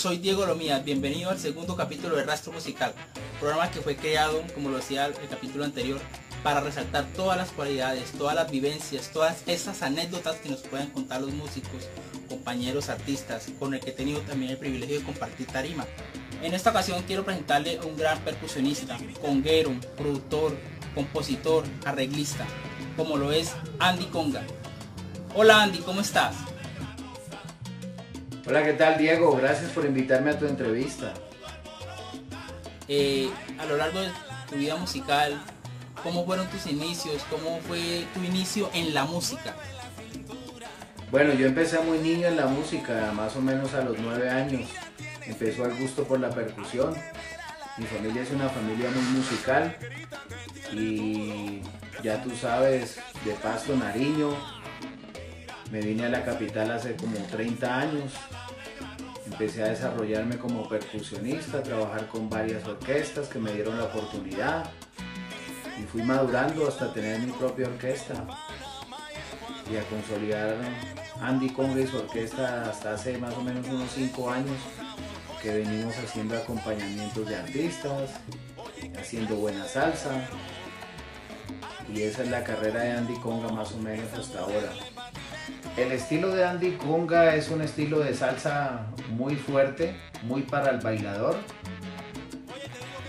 Soy Diego Lomías, bienvenido al segundo capítulo de Rastro Musical, programa que fue creado, como lo decía el capítulo anterior, para resaltar todas las cualidades, todas las vivencias, todas esas anécdotas que nos pueden contar los músicos, compañeros artistas, con el que he tenido también el privilegio de compartir tarima. En esta ocasión quiero presentarle a un gran percusionista, conguero, productor, compositor, arreglista, como lo es Andy Conga. Hola Andy, ¿cómo estás? Hola, ¿qué tal Diego? Gracias por invitarme a tu entrevista. Eh, a lo largo de tu vida musical, ¿cómo fueron tus inicios? ¿Cómo fue tu inicio en la música? Bueno, yo empecé muy niño en la música, más o menos a los nueve años. Empezó el gusto por la percusión. Mi familia es una familia muy musical y ya tú sabes, de Pasto, Nariño. Me vine a la capital hace como 30 años. Empecé a desarrollarme como percusionista, a trabajar con varias orquestas que me dieron la oportunidad y fui madurando hasta tener mi propia orquesta y a consolidar Andy su orquesta hasta hace más o menos unos 5 años que venimos haciendo acompañamientos de artistas, haciendo buena salsa y esa es la carrera de Andy Conga más o menos hasta ahora. El estilo de Andy Conga es un estilo de salsa muy fuerte, muy para el bailador.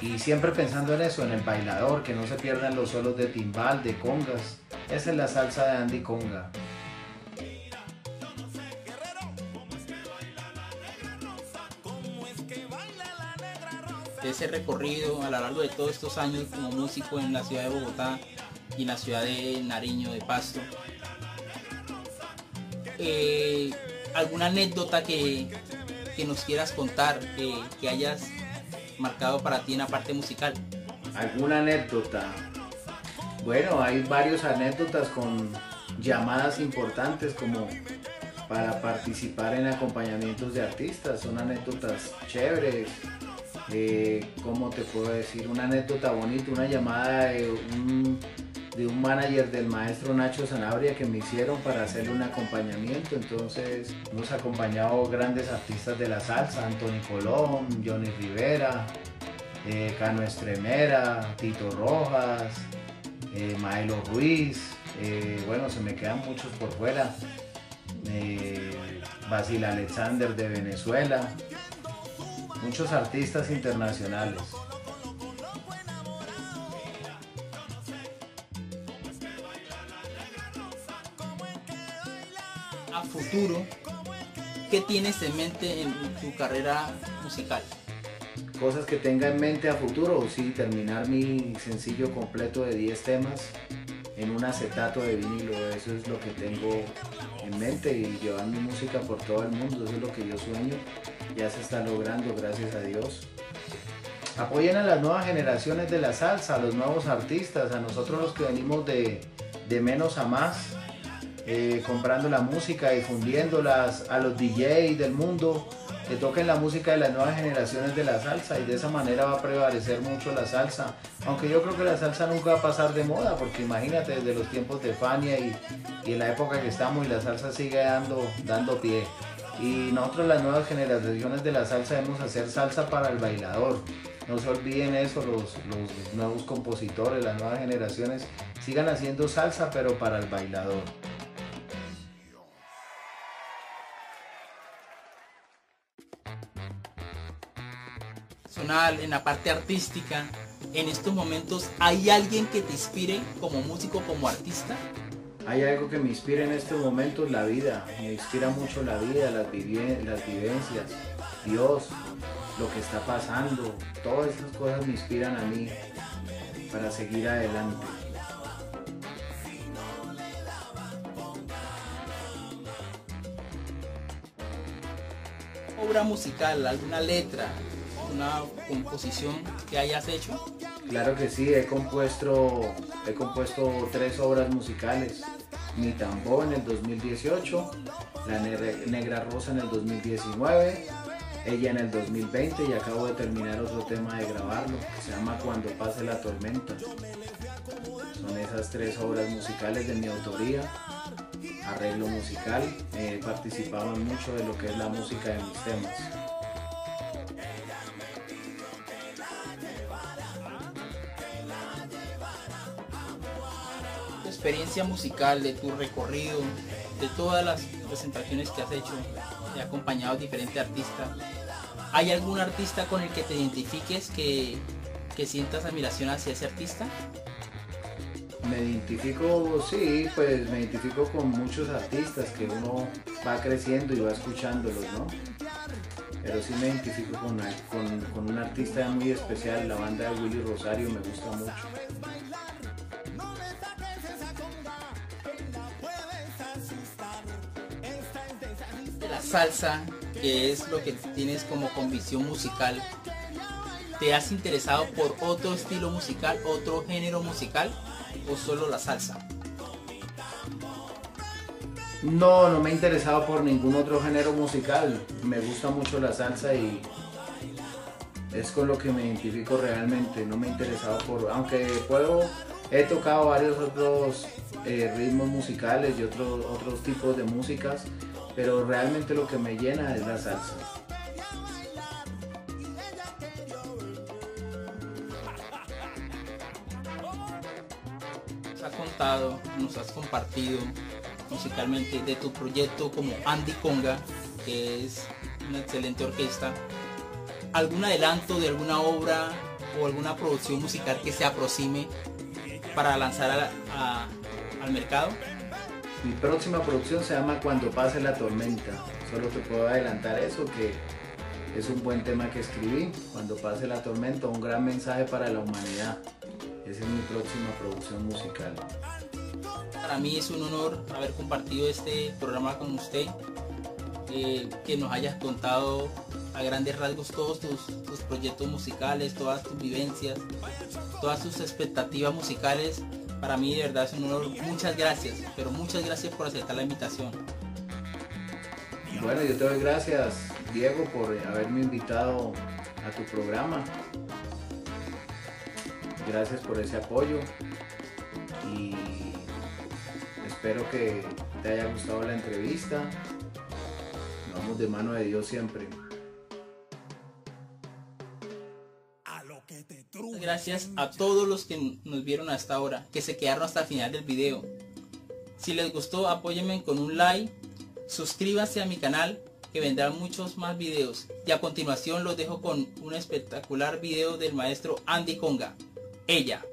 Y siempre pensando en eso, en el bailador, que no se pierdan los solos de timbal, de congas. Esa es la salsa de Andy Conga. Ese recorrido a lo largo de todos estos años como músico en la ciudad de Bogotá y en la ciudad de Nariño de Pasto. Eh, ¿Alguna anécdota que, que nos quieras contar, que, hayas marcado para ti en la parte musical? ¿Alguna anécdota? Bueno, hay varias anécdotas con llamadas importantes como para participar en acompañamientos de artistas. Son anécdotas chéveres. Eh, ¿Cómo te puedo decir? Una anécdota bonita, una llamada de de un manager del maestro Nacho Sanabria que me hicieron para hacerle un acompañamiento. Entonces hemos acompañado grandes artistas de la salsa, Anthony Colón, Johnny Rivera, eh, Cano Estremera, Tito Rojas, eh, Maelo Ruiz, eh, bueno, se me quedan muchos por fuera, eh, Basil Alexander de Venezuela, muchos artistas internacionales. Futuro, ¿qué tienes en mente en tu carrera musical? Cosas que tenga en mente a futuro, sí, terminar mi sencillo completo de 10 temas en un acetato de vinilo, eso es lo que tengo en mente y llevar mi música por todo el mundo, eso es lo que yo sueño, ya se está logrando, gracias a Dios. Apoyen a las nuevas generaciones de la salsa, a los nuevos artistas, a nosotros los que venimos de, de menos a más, eh, comprando la música, difundiéndolas a los DJs del mundo, que toquen la música de las nuevas generaciones de la salsa y de esa manera va a prevalecer mucho la salsa. Aunque yo creo que la salsa nunca va a pasar de moda, porque imagínate desde los tiempos de Fania y, en la época que estamos y la salsa sigue dando, dando pie. Y nosotros las nuevas generaciones de la salsa debemos hacer salsa para el bailador. No se olviden eso, los, los nuevos compositores, las nuevas generaciones, sigan haciendo salsa pero para el bailador. Personal, en la parte artística, en estos momentos, ¿hay alguien que te inspire como músico, como artista? Hay algo que me inspira en estos momentos, la vida. Me inspira mucho la vida, las, las vivencias, Dios. lo que está pasando. Todas esas cosas me inspiran a mí para seguir adelante. obra musical, alguna letra, una composición que hayas hecho? Claro que sí, he compuesto, he compuesto tres obras musicales. Mi tambor en el 2018, La Negra Rosa en el 2019, ella en el 2020 y acabo de terminar otro tema de grabarlo que se llama Cuando pase la tormenta. Son esas tres obras musicales de mi autoría arreglo musical, he participado mucho de lo que es la música de mis temas. Experiencia musical, de tu recorrido, de todas las presentaciones que has hecho, he acompañado a diferentes artistas. ¿Hay algún artista con el que te identifiques que, que sientas admiración hacia ese artista? Me identifico, sí, pues me identifico con muchos artistas que uno va creciendo y va escuchándolos, ¿no? Pero sí me identifico con, con, un artista muy especial, la banda de Willy Rosario me gusta mucho. Salsa, que es lo que tienes como convicción musical, ¿te has interesado por otro estilo musical, otro género musical? o solo la salsa? No, no me he interesado por ningún otro género musical. Me gusta mucho la salsa y es con lo que me identifico realmente. No me he interesado por, aunque puedo, he tocado varios otros eh, ritmos musicales y otros otros tipos de músicas, pero realmente lo que me llena es la salsa. nos has compartido musicalmente de tu proyecto como Andy Conga, que es una excelente orquesta. ¿Algún adelanto de alguna obra o alguna producción musical que se aproxime para lanzar al mercado? Mi próxima producción se llama Cuando pase la tormenta. Solo te puedo adelantar eso, que es un buen tema que escribí. Cuando pase la tormenta, un gran mensaje para la humanidad. Esa es mi próxima producción musical. Para mí es un honor haber compartido este programa con usted, eh, que nos hayas contado a grandes rasgos todos tus, tus, proyectos musicales, todas tus vivencias, todas tus expectativas musicales. Para mí de verdad es un honor. Muchas gracias, pero muchas gracias por aceptar la invitación. Bueno, yo te doy gracias, Diego, por haberme invitado a tu programa gracias por ese apoyo y espero que te haya gustado la entrevista. Vamos de mano de Dios siempre. Gracias a todos los que nos vieron hasta ahora, que se quedaron hasta el final del video. Si les gustó, apóyenme con un like, suscríbanse a mi canal que vendrán muchos más videos. Y a continuación los dejo con un espectacular video del maestro Andy Conga ella.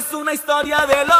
Es una historia de locos.